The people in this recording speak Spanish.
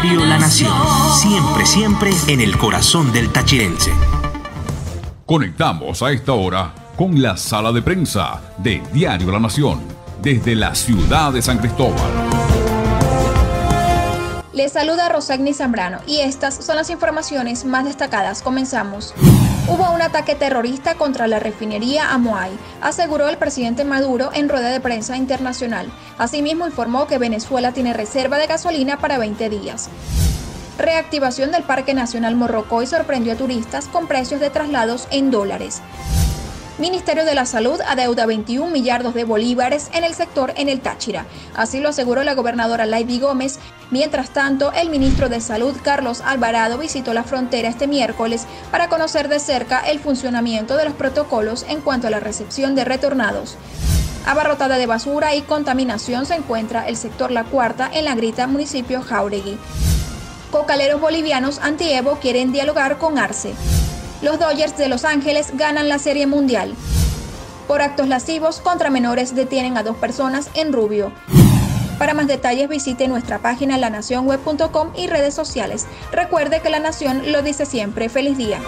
Diario La Nación. Siempre, siempre en el corazón del tachirense. Conectamos a esta hora con la sala de prensa de Diario La Nación desde la ciudad de San Cristóbal. Les saluda Rosagni Zambrano y estas son las informaciones más destacadas. Comenzamos. Hubo un ataque terrorista contra la refinería Amoay, aseguró el presidente Maduro en rueda de prensa internacional. Asimismo informó que Venezuela tiene reserva de gasolina para 20 días. Reactivación del Parque Nacional Morrocoy sorprendió a turistas con precios de traslados en dólares. Ministerio de la Salud adeuda 21 millardos de bolívares en el sector en el Táchira. Así lo aseguró la gobernadora Laidy Gómez. Mientras tanto, el ministro de Salud, Carlos Alvarado, visitó la frontera este miércoles para conocer de cerca el funcionamiento de los protocolos en cuanto a la recepción de retornados. Abarrotada de basura y contaminación se encuentra el sector La Cuarta en la Grita, municipio Jauregui. Cocaleros bolivianos anti-Evo quieren dialogar con Arce. Los Dodgers de Los Ángeles ganan la Serie Mundial. Por actos lascivos contra menores detienen a dos personas en Rubio. Para más detalles visite nuestra página lanacionweb.com y redes sociales. Recuerde que La Nación lo dice siempre. Feliz día.